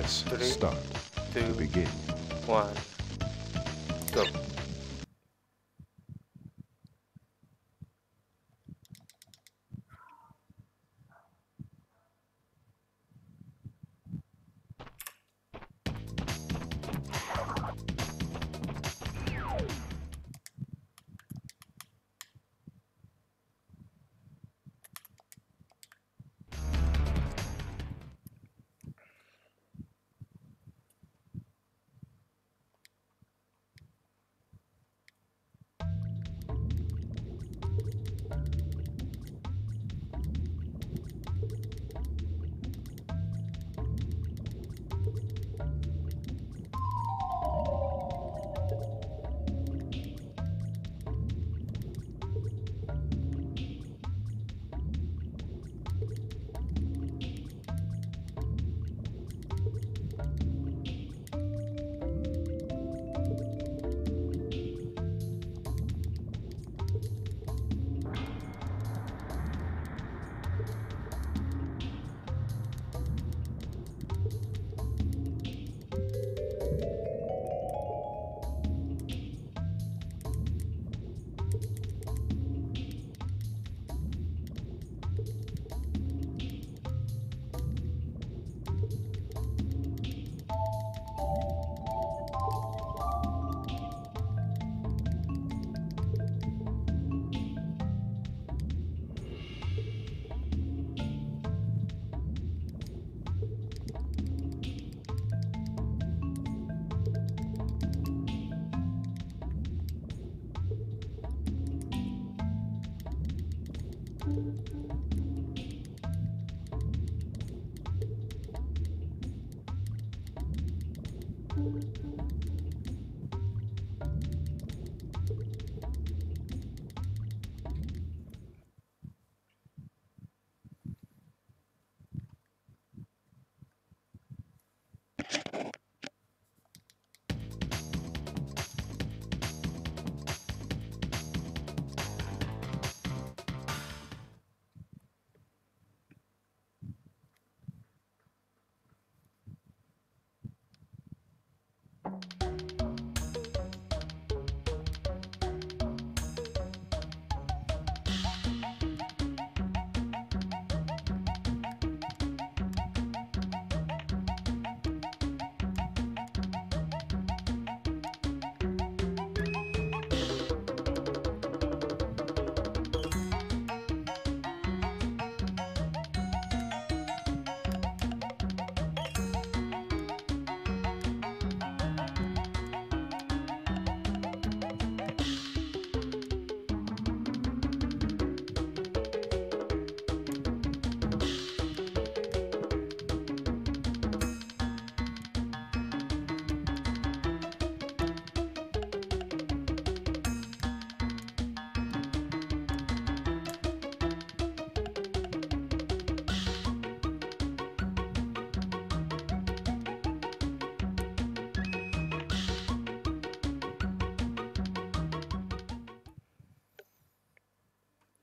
Press Three, start two, to begin. one, go.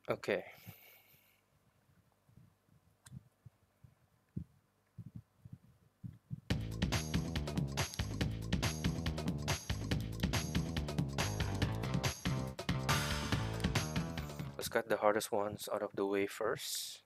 Okay. Let's get the hardest ones out of the way first.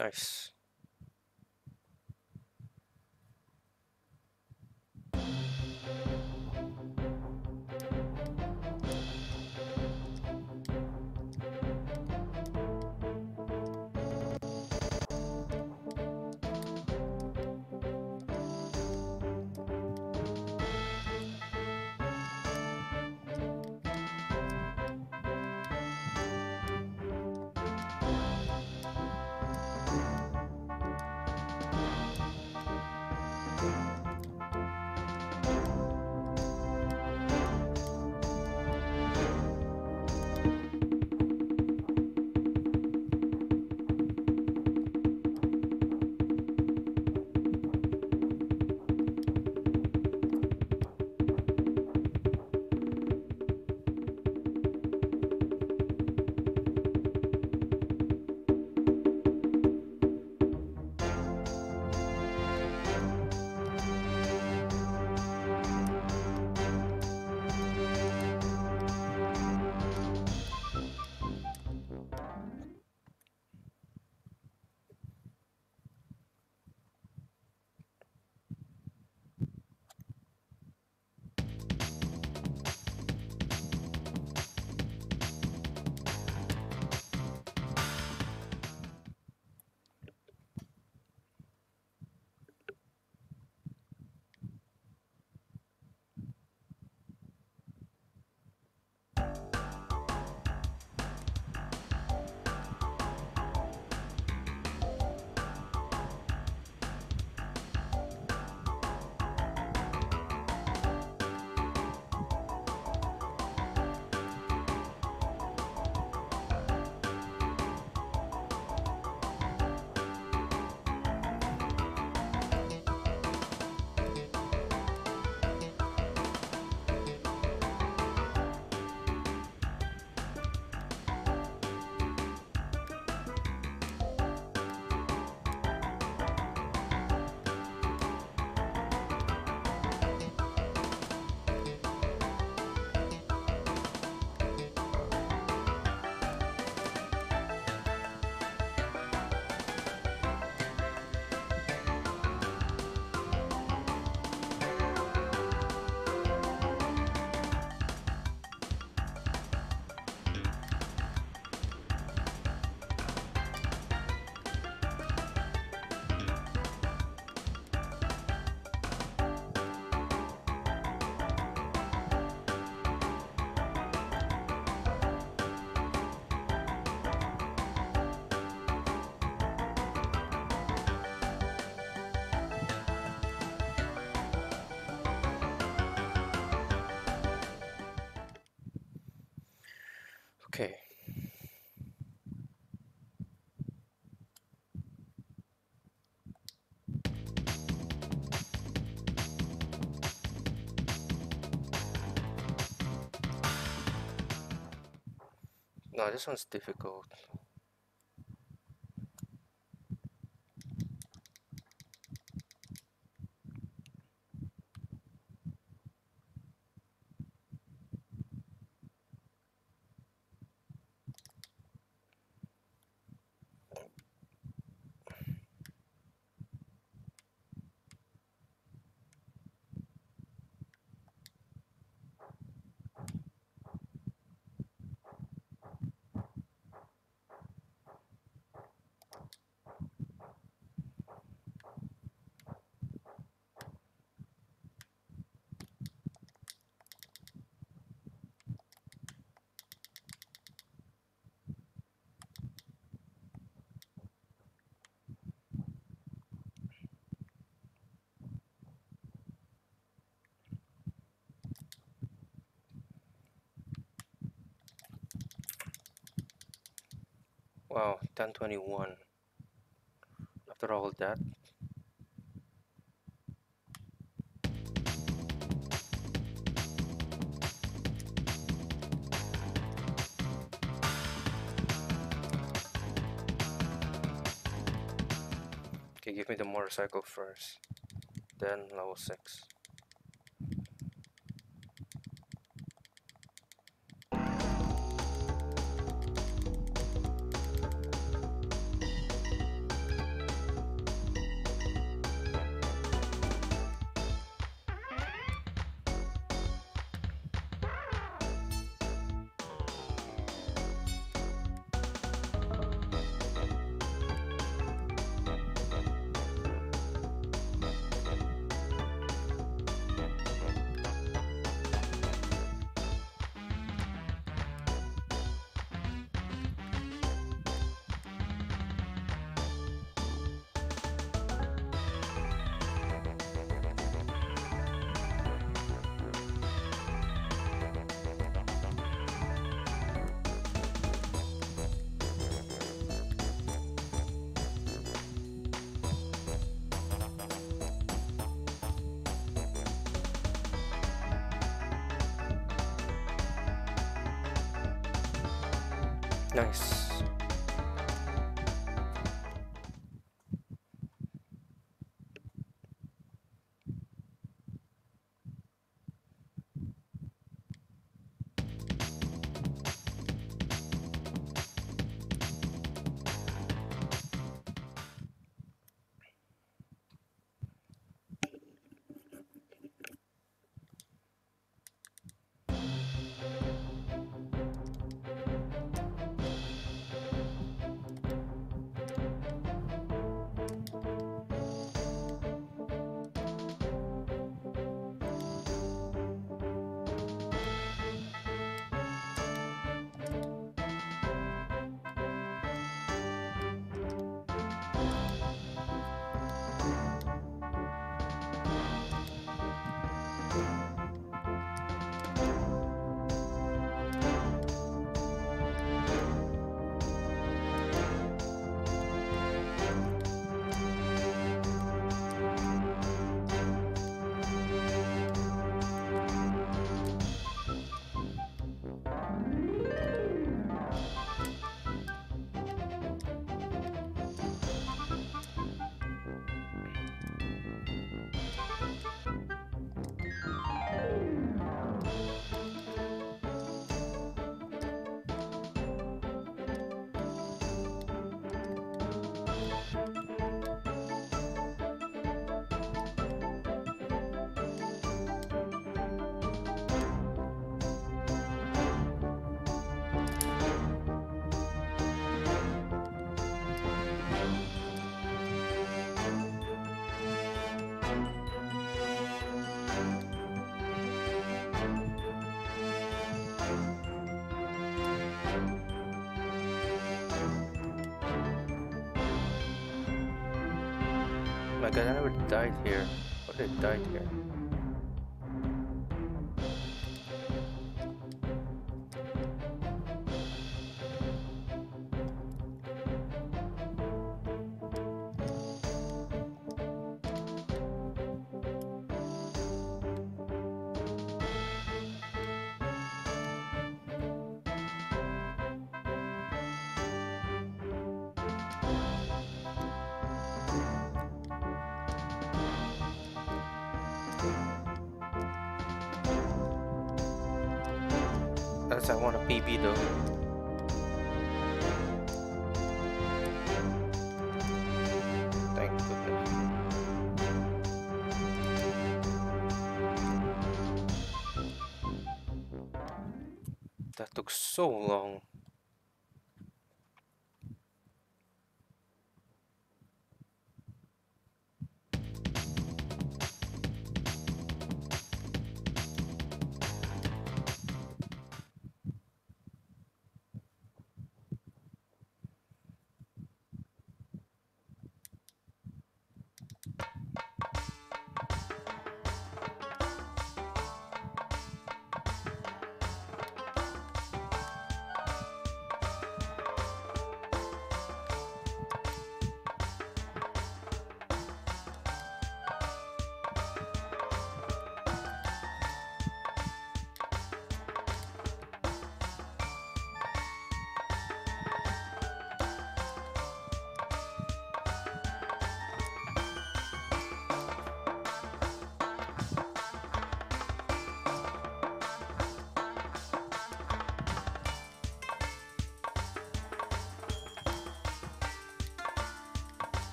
Nice. Okay. No, this one's difficult. Wow, 1021. After all that. Okay, give me the motorcycle first. Then level 6. My I never died here. What did I died here? That took so long.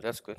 That's good.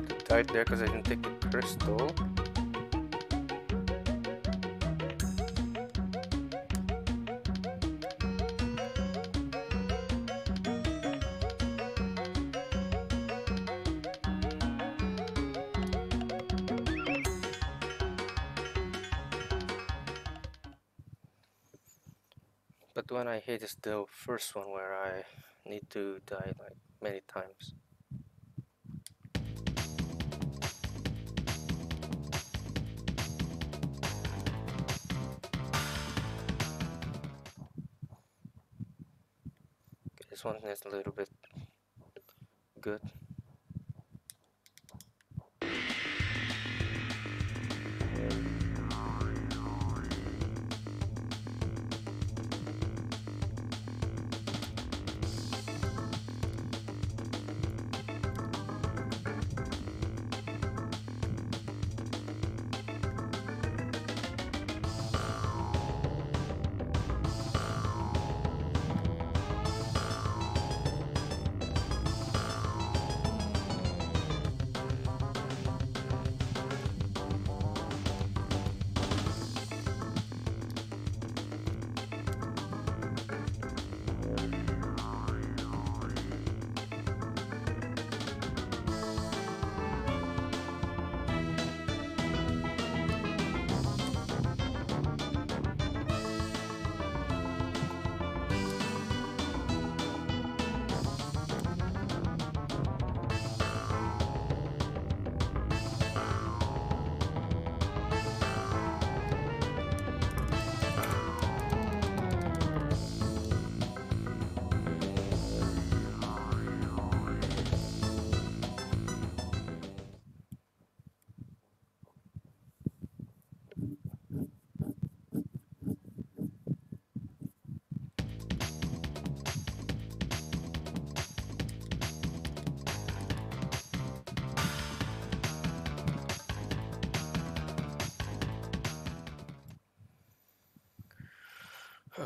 died there because I didn't take the crystal. But one I hate is the first one where I need to die like many times. This one is a little bit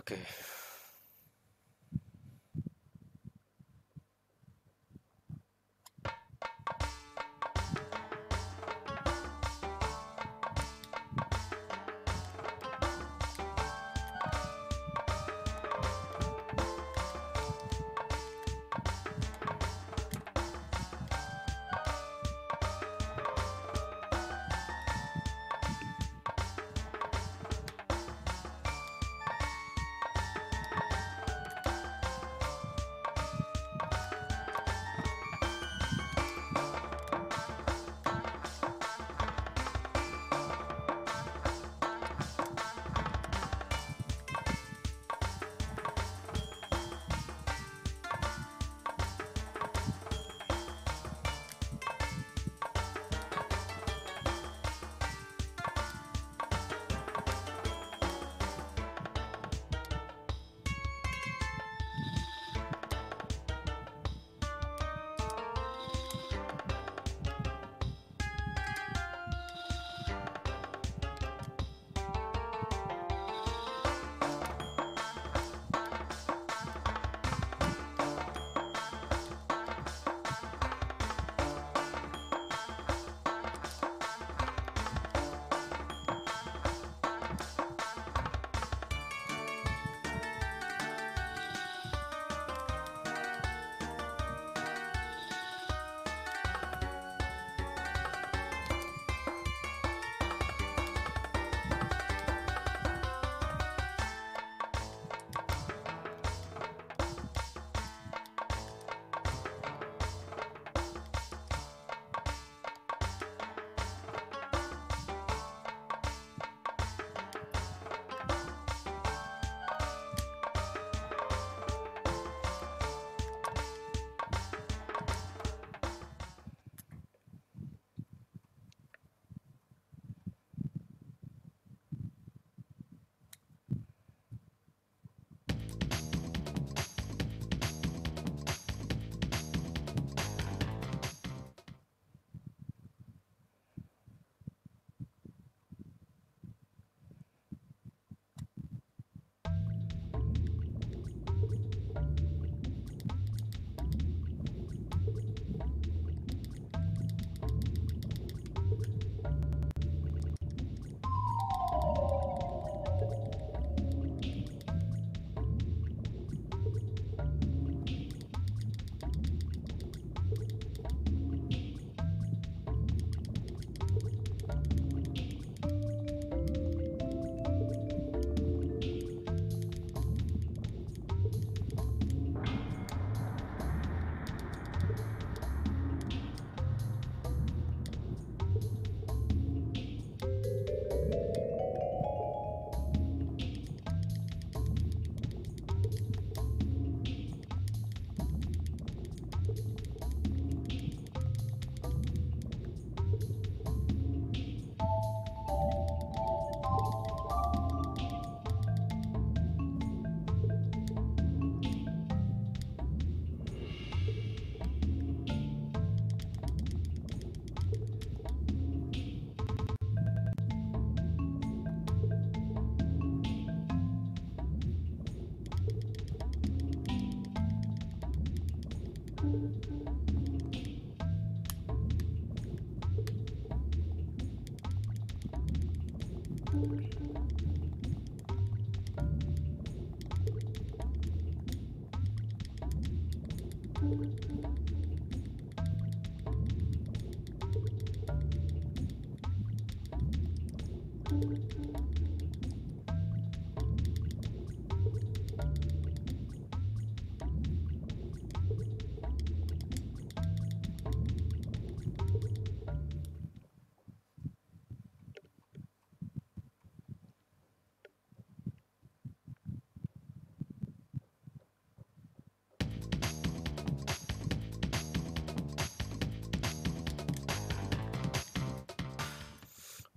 Okay.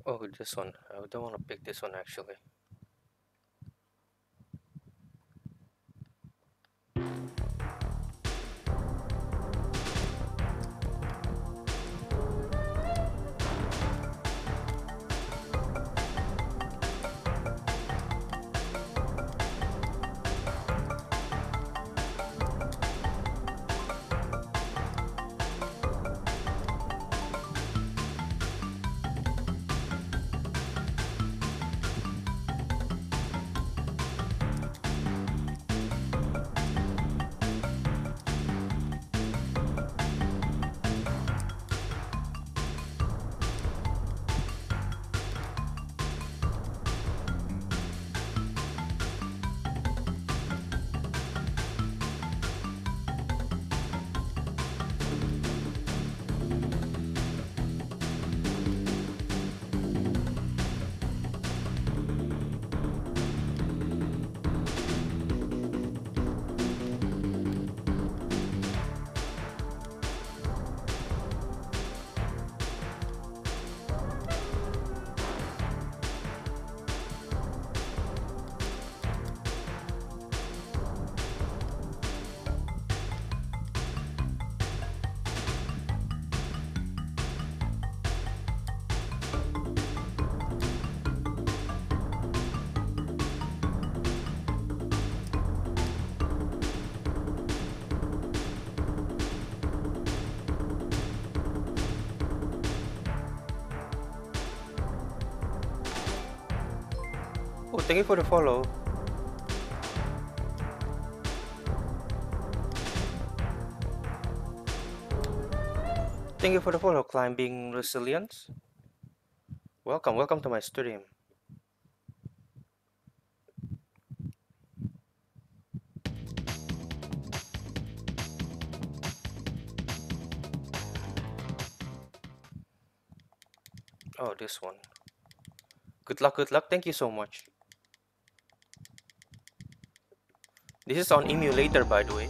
Oh, this one. I don't want to pick this one actually. Thank you for the follow. Thank you for the follow, Climbing Resilience. Welcome, welcome to my stream. Oh, this one. Good luck, good luck. Thank you so much. This is on emulator, by the way.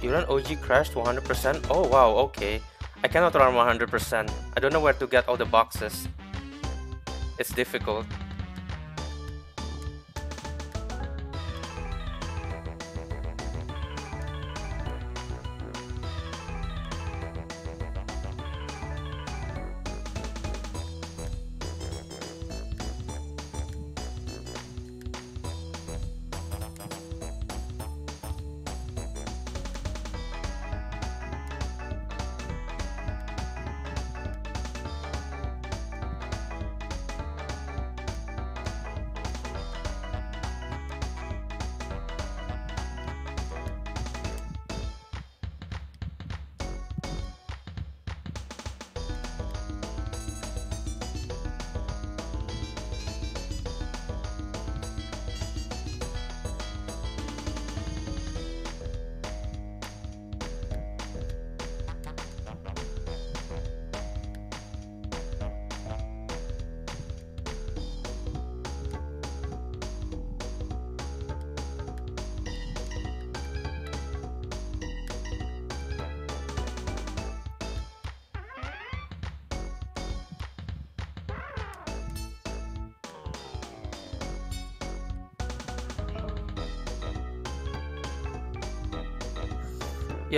You run OG Crash to 100%? Oh wow, okay. I cannot run 100%. I don't know where to get all the boxes. It's difficult.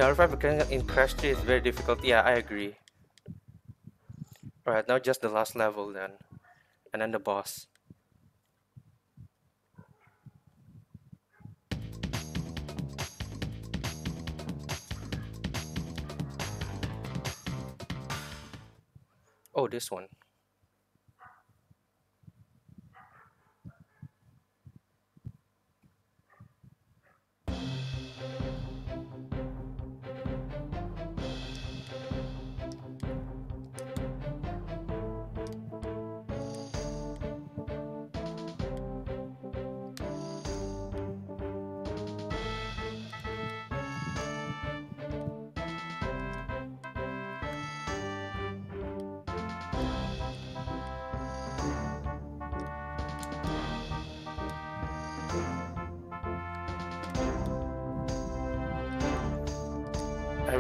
Yeah, revive mechanic in Crash 3 is very difficult. Yeah, I agree. Alright, now just the last level then. And then the boss. Oh, this one.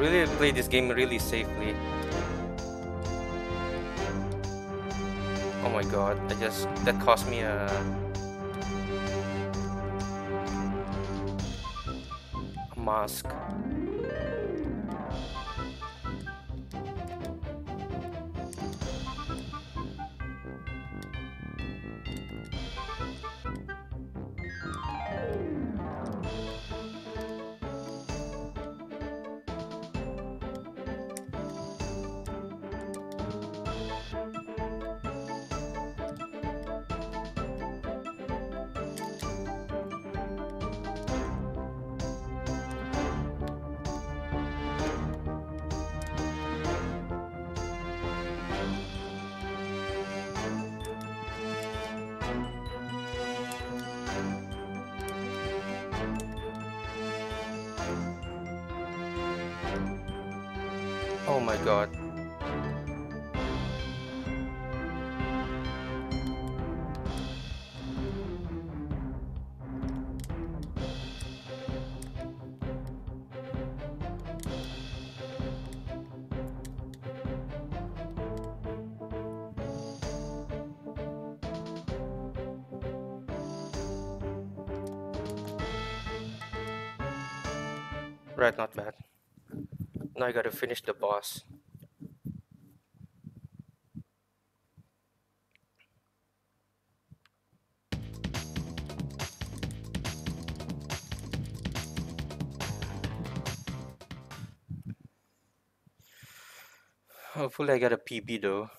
Really play this game really safely. Oh my god, I just that cost me a a mask. Now I gotta finish the boss. Hopefully I get a PB though.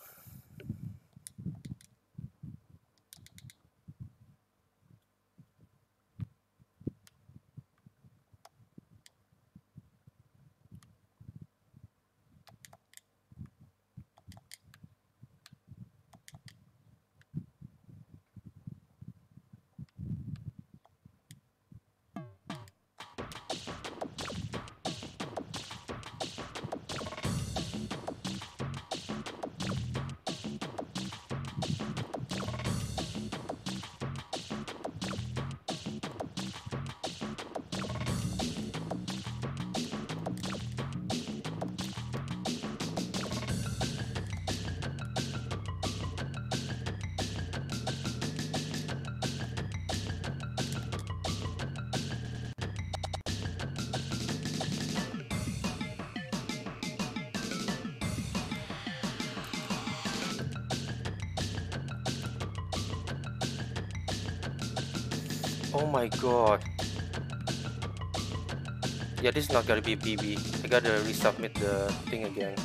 Oh my god. Yeah, this is not gonna be PB. I gotta resubmit the thing again.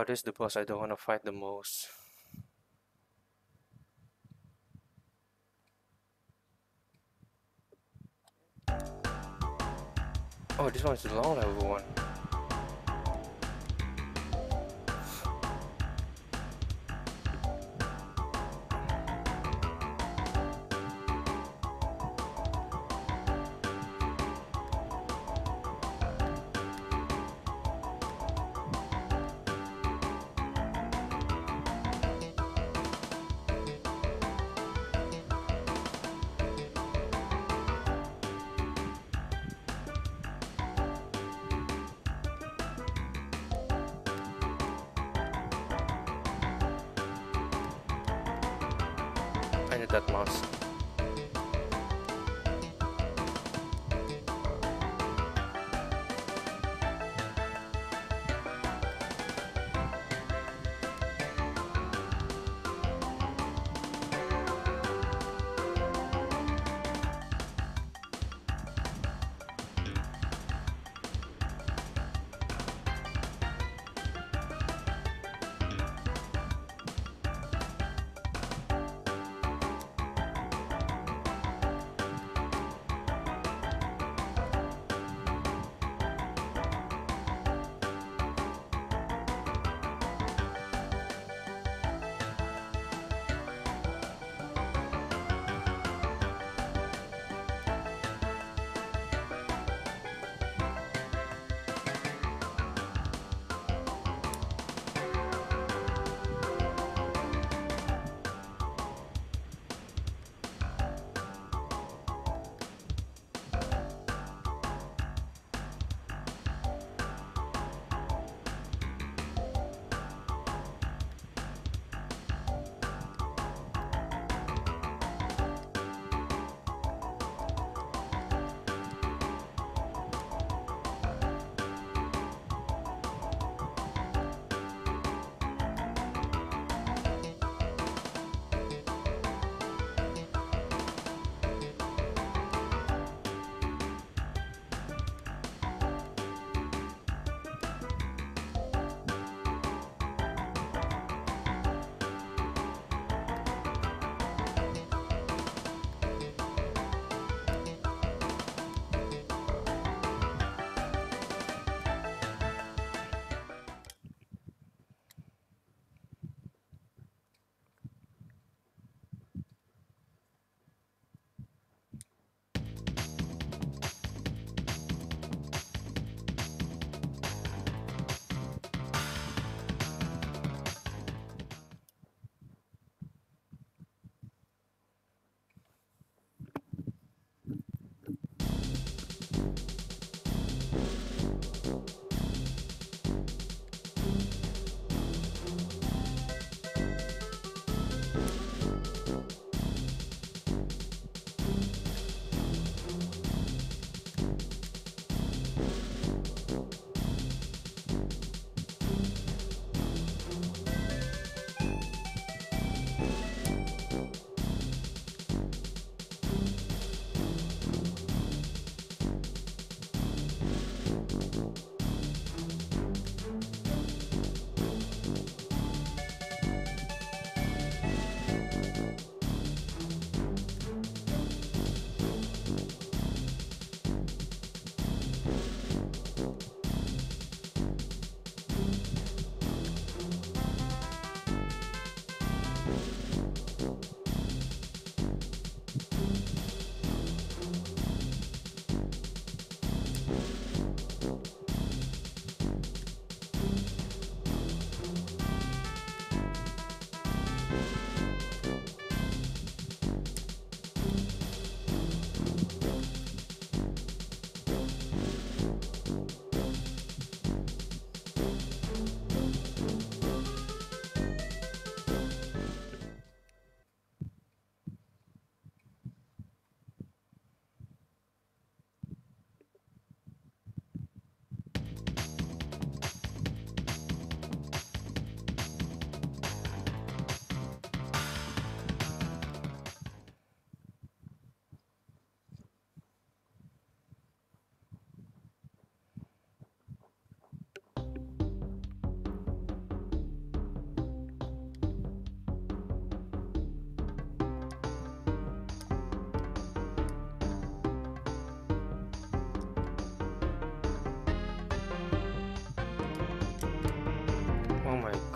Oh, this is the boss I don't want to fight the most. Oh, this one's the long level one. I need that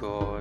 México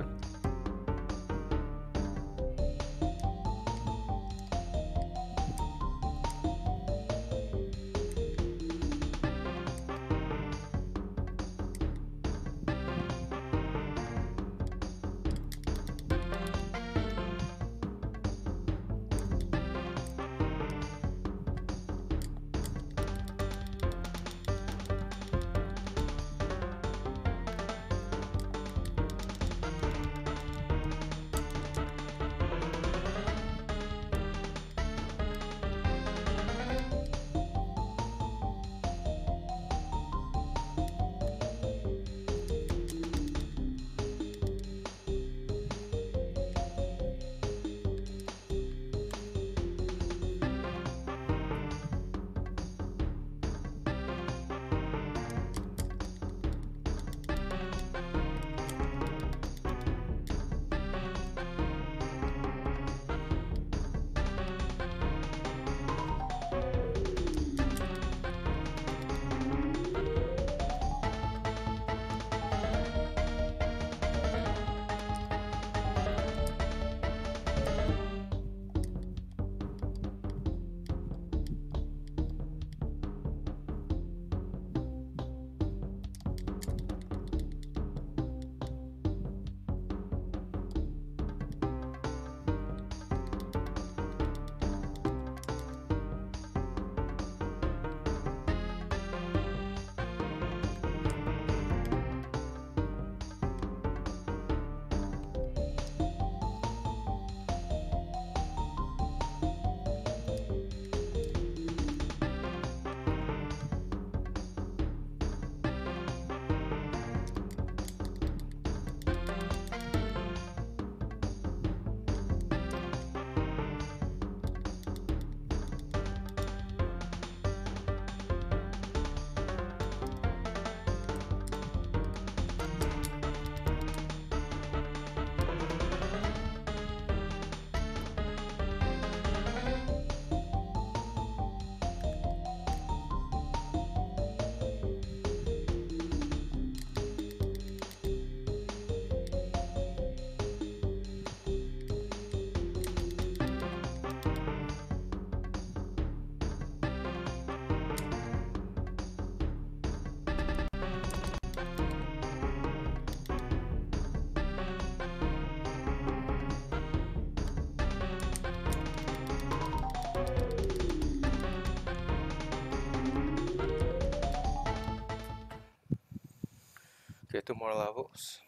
more levels.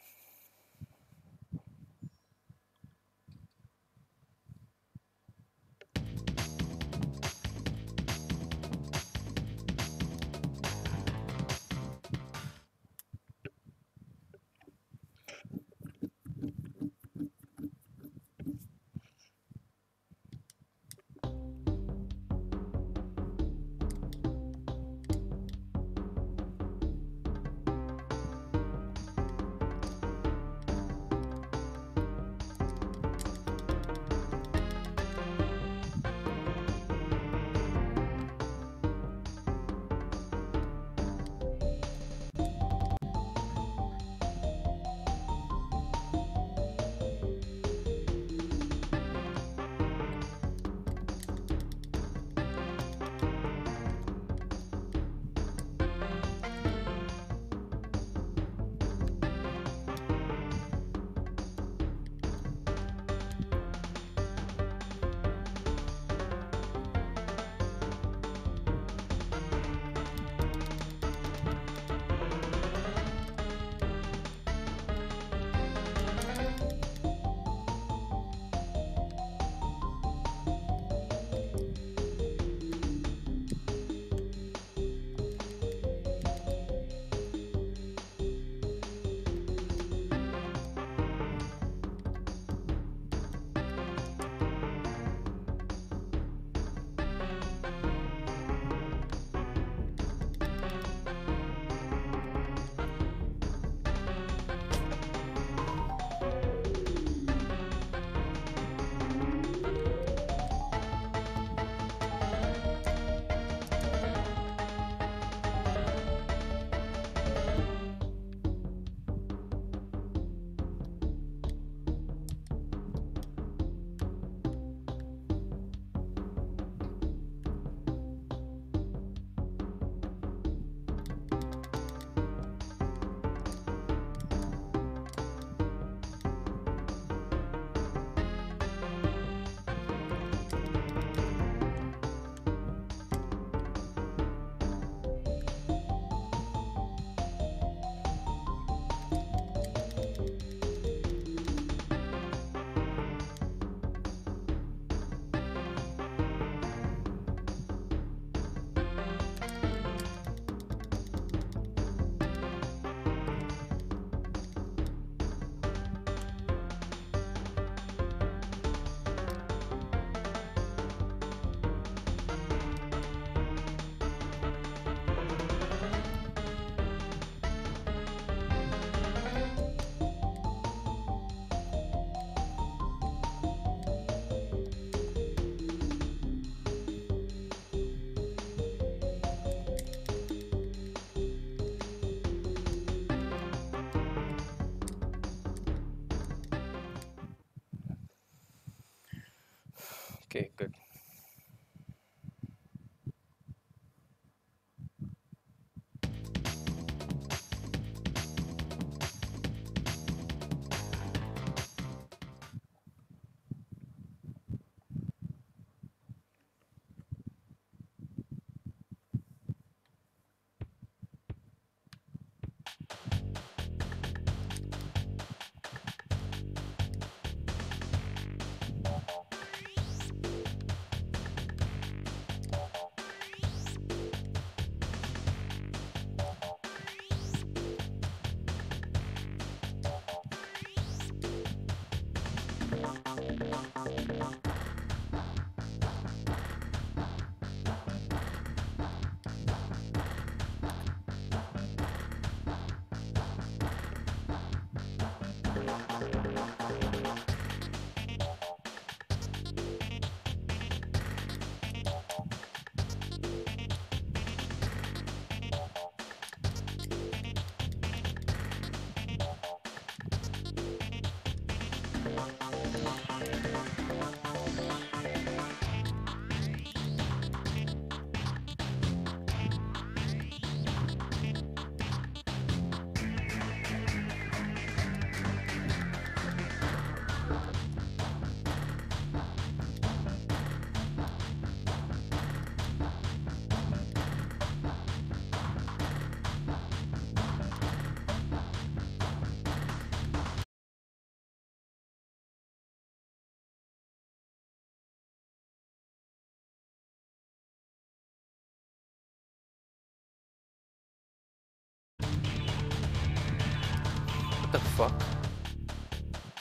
Okay, good.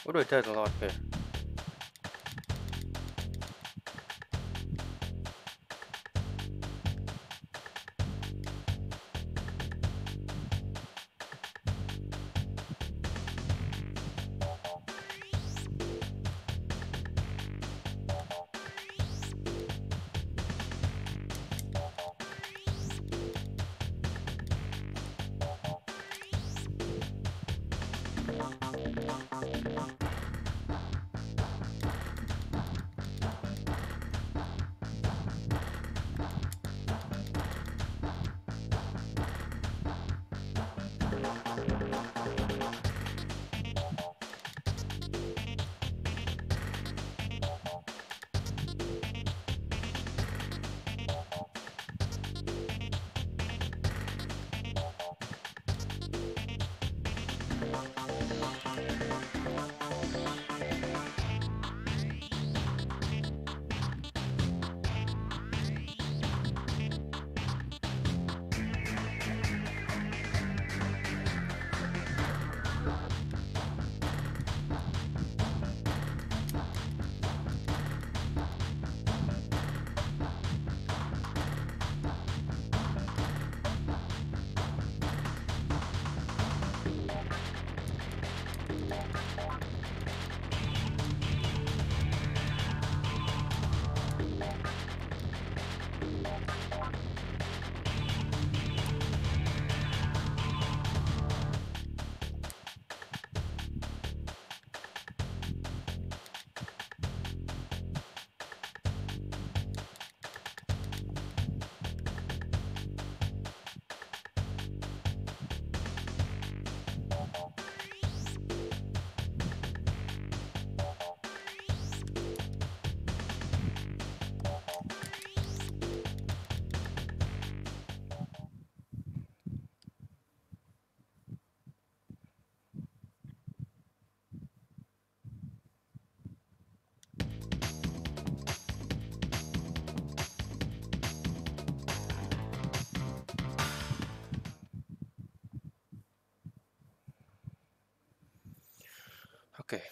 What do I did a lot here? Okay.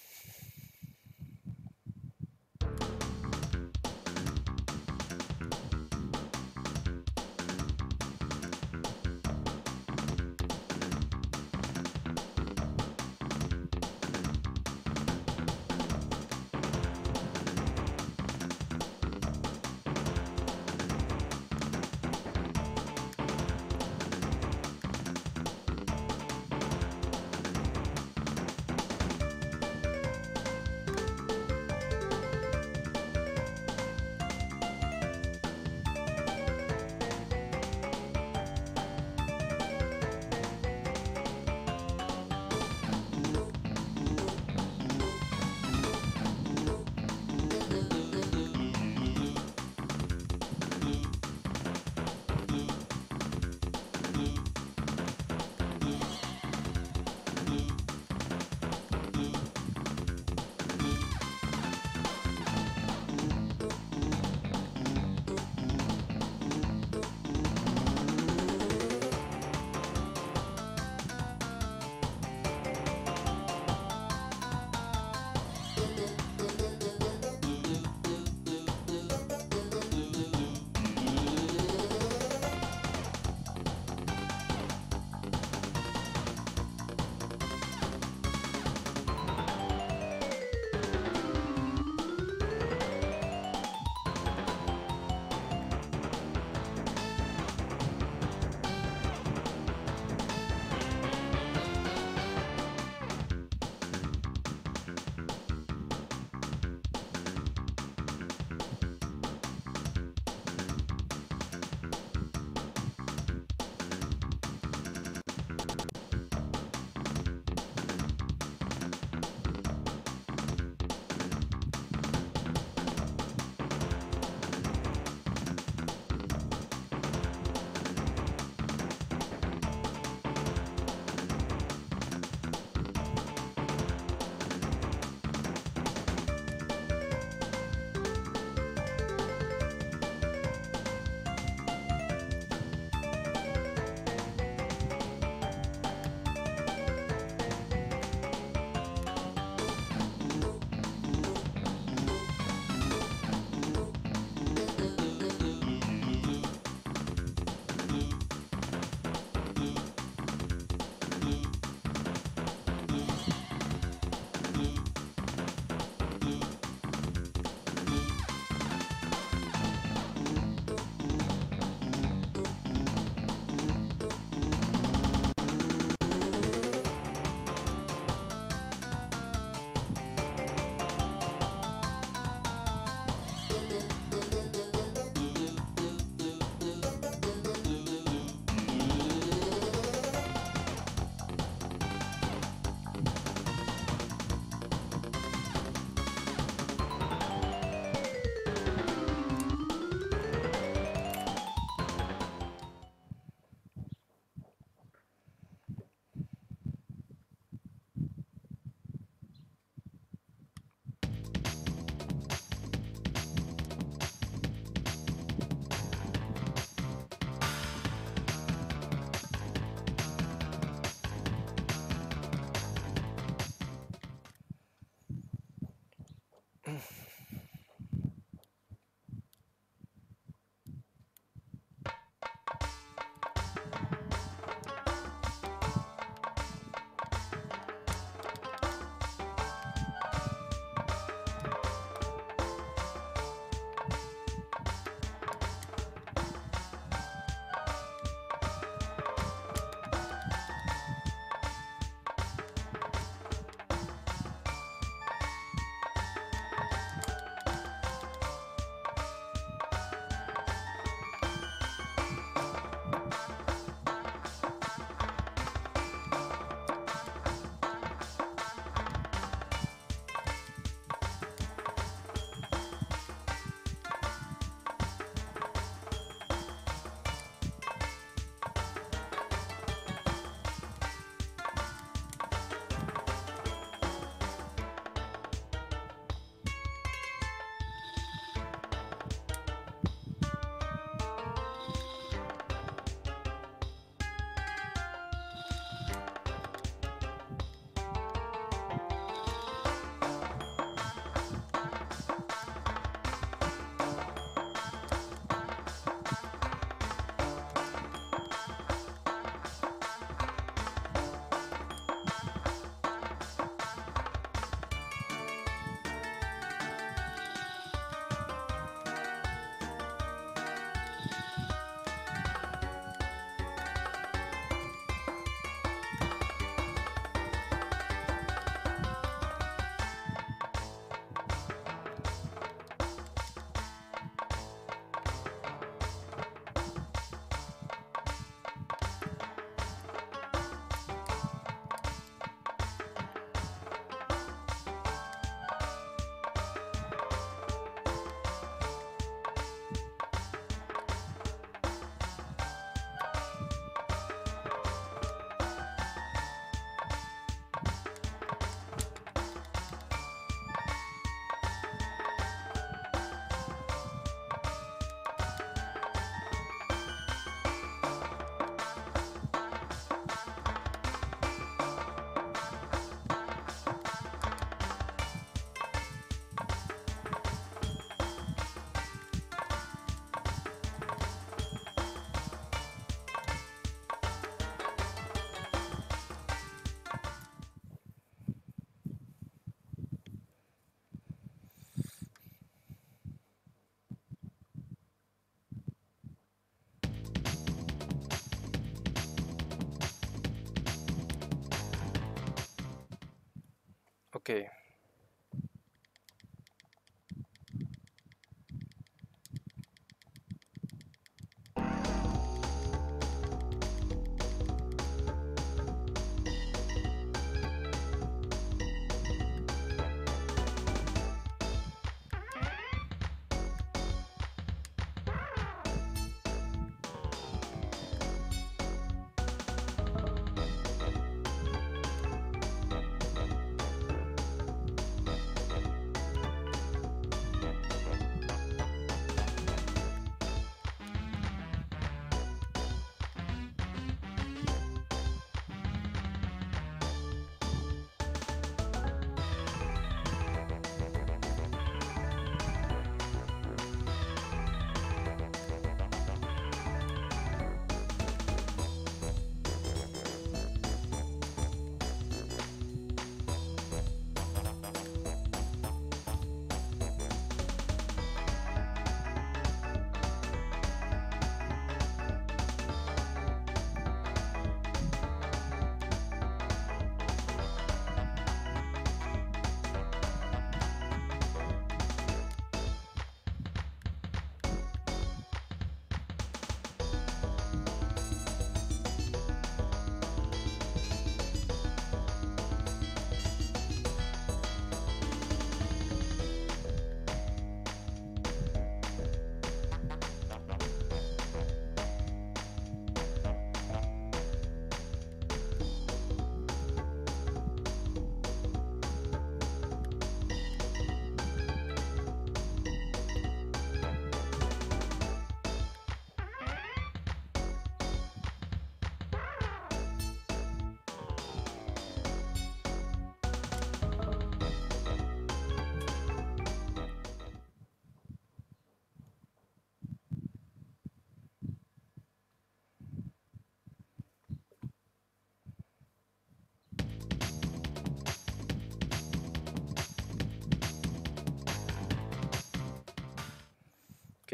Okay.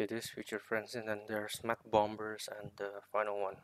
Okay, this Future Frenzy, and then there's Mad Bombers and the final one.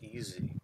Easy.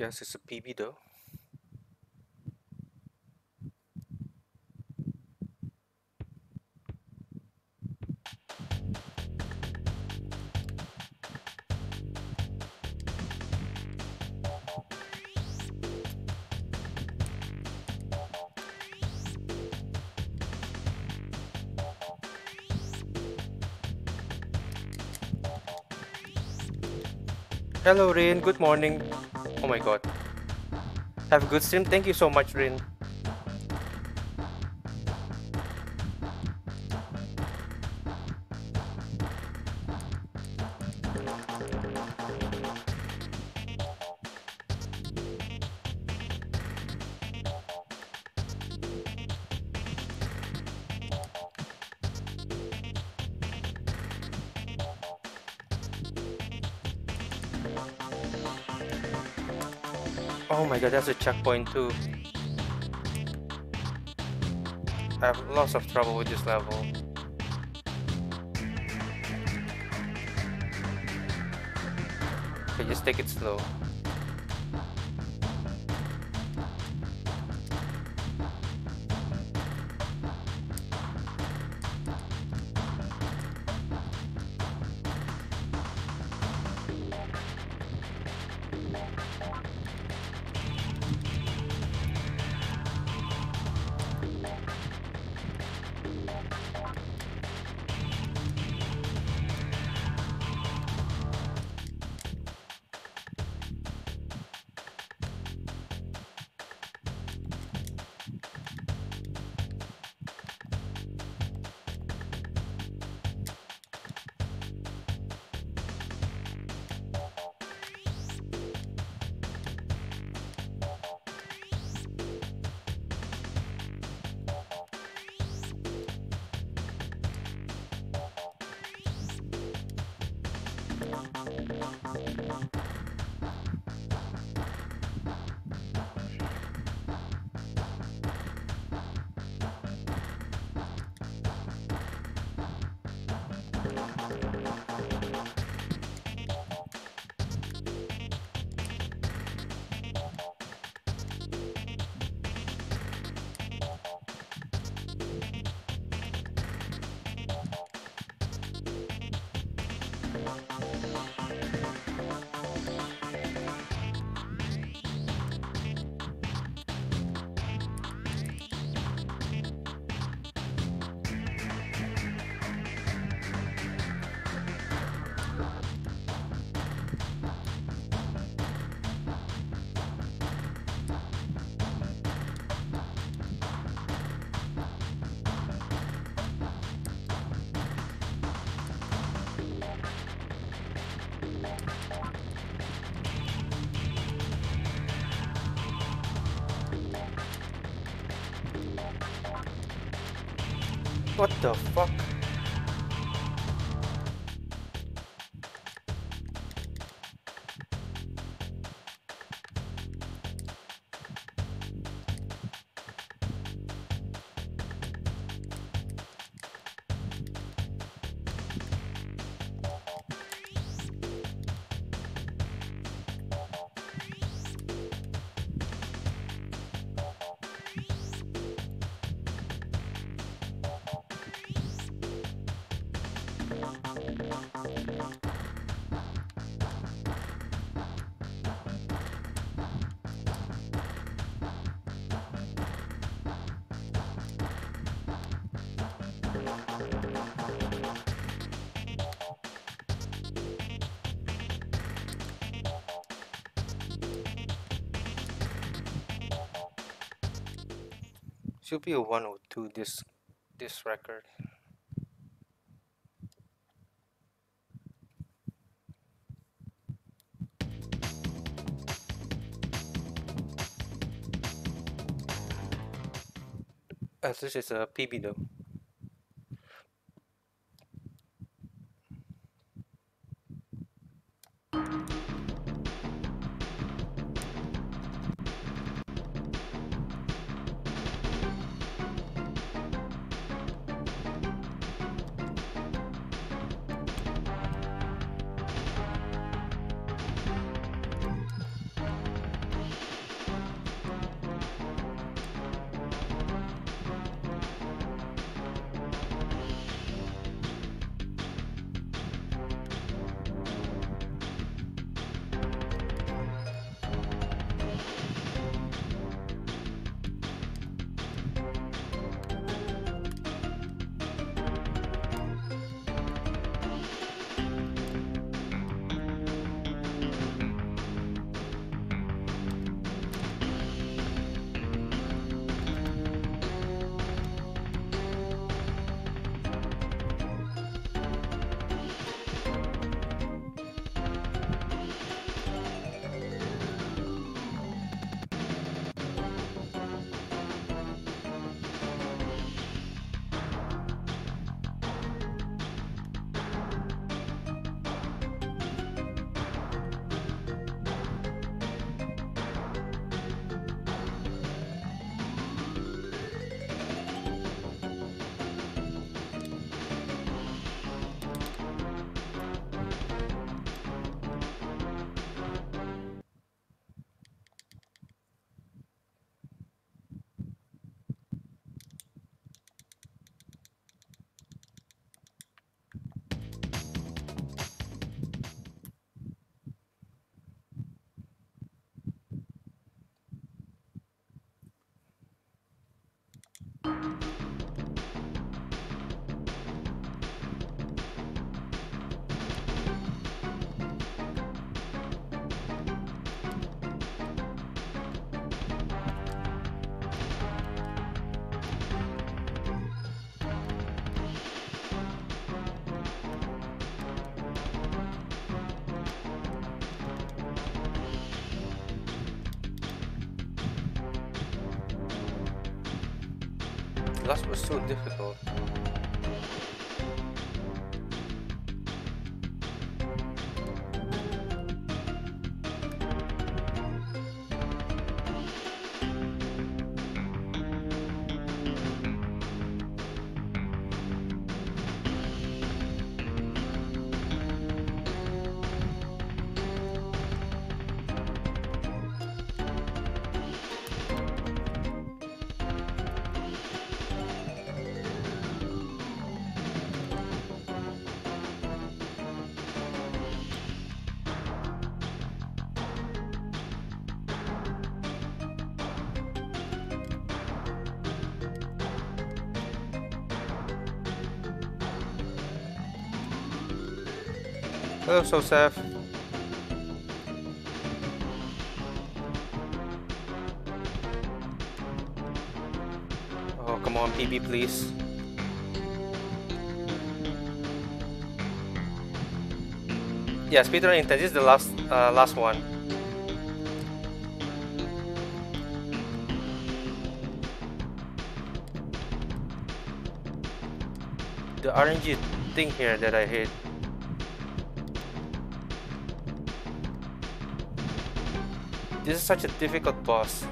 Guess it's a PB though. Hello Rain, good morning. Oh my god. Have a good stream. Thank you so much, Rin. God, that's a checkpoint too. I have lots of trouble with this level. Okay, just take it slow. What the fuck? Should be a 102 this this record. As this is uh, a PB though last was so difficult. Oh, Hello, Sosaf. Oh, come on, PB, please. Yeah, speedrun intense. This is the last, uh, last one. The RNG thing here that I hate. This is such a difficult boss.